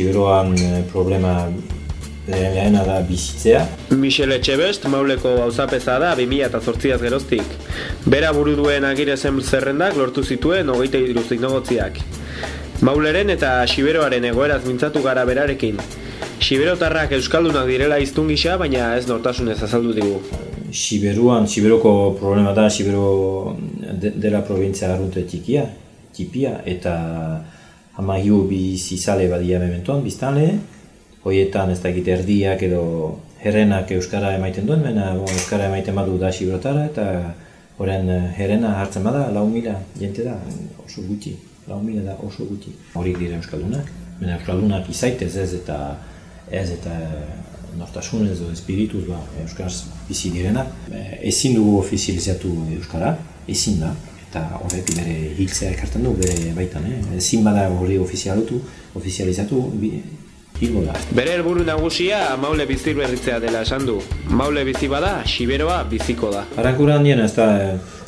Siberoan eh, problema lehen lehena da bizitzea. Michele Etxebest, mauleko gauzapeza da 2008az geroztik. Bera buru duen agire zen zerrendak lortu zituen hogeita iruzik nogotziak. Mauleren eta Siberoaren egoeraz mintzatu gara berarekin. Siberotarrak euskaldunak direla iztun gisa, baina ez nortasunez azaldu digu. Siberuan, Siberoko problema da, Sibero de, dela provintzia arrunte txikia, txipia, eta hamahiu bizizale badia mementoan, biztanle, hoietan ez dakit erdiak edo herrenak euskara emaiten duen, baina bon, euskara emaiten badu da Siberotara, eta horren herrena hartzen bada, lau mila jente da, oso gutxi, lau mila da oso gutxi. Horik dira euskaldunak, baina euskaldunak izaitez ez eta ez eta nortasunez edo espirituz ba, euskaraz bizi direnak. Ezin dugu ofizializatu euskara, ezin da, eta horrek bere hiltzea ekartzen du, bere baitan, eh? ezin bada hori ofizialatu, ofizializatu, hilgo da. Bere helburu nagusia maule bizir berritzea dela esan du. Maule bizi bada, Siberoa biziko da. Arankura handien ez da,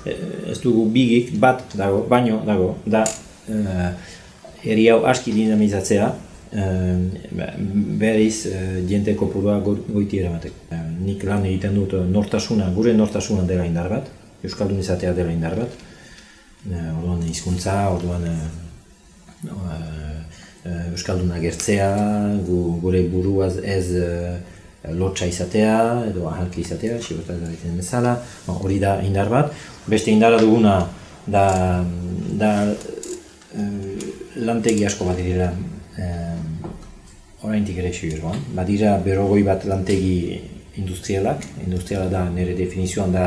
eh, ez dugu bigik, bat dago, baino dago, da eh, herri hau aski dinamizatzea, eh, berriz eh, jente kopurua go, goiti eramateko. Eh, nik lan egiten dut eh, nortasuna, gure nortasuna dela indar bat, Euskaldun izatea dela indar bat, eh, orduan hizkuntza, orduan eh, eh, Euskalduna gertzea, gu, gure buruaz ez eh, lotxa izatea, edo ahalki izatea, xibotak egiten bezala, Ba, hori da indar bat. Beste indarra duguna da, da eh, lantegi asko bat direla eh, oraindik ere Siberuan. Badira berrogoi bat lantegi industrialak, industriala da nire definizioan da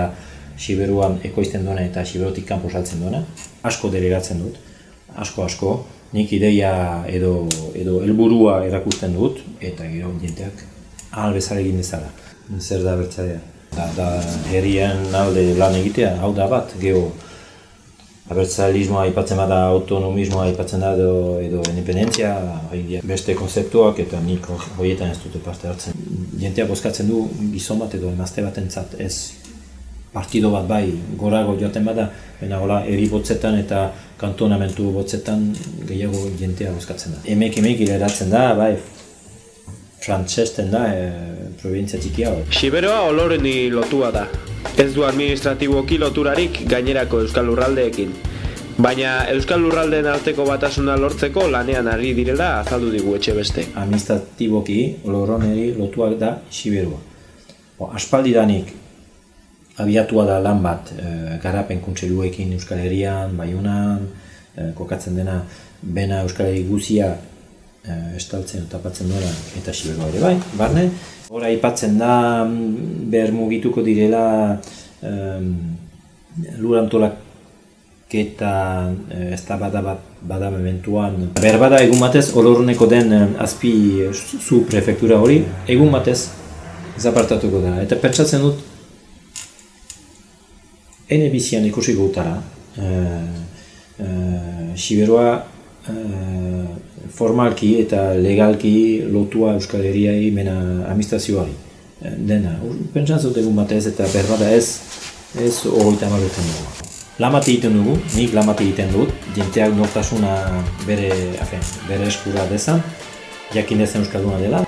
Siberuan ekoizten duena eta Siberotik kanpo saltzen duena. Asko delegatzen dut, asko asko, nik ideia edo, edo helburua erakusten dut, eta gero jenteak ahal bezala egin dezala. Zer da bertzadea. Da, da herrien alde lan egitea, hau da bat, geho abertzalismoa aipatzen bada autonomismoa aipatzen da edo, edo independentzia, hori beste konzeptuak eta nik horietan ez dute parte hartzen. Jentea bozkatzen du gizon bat edo emazte batentzat ez partido bat bai gorago joaten bada, baina hola eri botzetan eta kantonamentu botzetan gehiago jentea bozkatzen da. Emek emek eratzen da, bai, frantzesten da, e, provintzia txikia. Siberoa oloreni lotua da. Ez du administratiboki loturarik gainerako euskal lurraldeekin. Baina euskal lurraldeen arteko batasuna lortzeko lanean ari direla azaldu digu etxe beste. administratiboki oloroneri lotuak da Siberua. Aspaldidanik abiatua da lan bat e, garapen kontseiluekin Euskal Herrian, Baiunan, e, kokatzen dena bena Euskal Herri guzia e, estaltzen eta tapatzen duela eta Siberua ere bai, barne. Hora aipatzen da mm, behar mugituko direla um, lurantolak eta ez da bada bat bada mementuan. Behar bada egun batez oloruneko den azpi zu prefektura hori, egun batez zapartatuko da. Eta pentsatzen dut ene bizian ikusi gutara. E, e, Siberoa e, formalki eta legalki lotua Euskal Herriai mena amistazioari. Dena, pentsatzen dut egun batez eta behar bada ez ez hogeita amaretan dugu. Lamat egiten dugu, nik lamat egiten dut, jenteak nortasuna bere, afen, bere eskura dezan, jakin dezen euskalduna dela,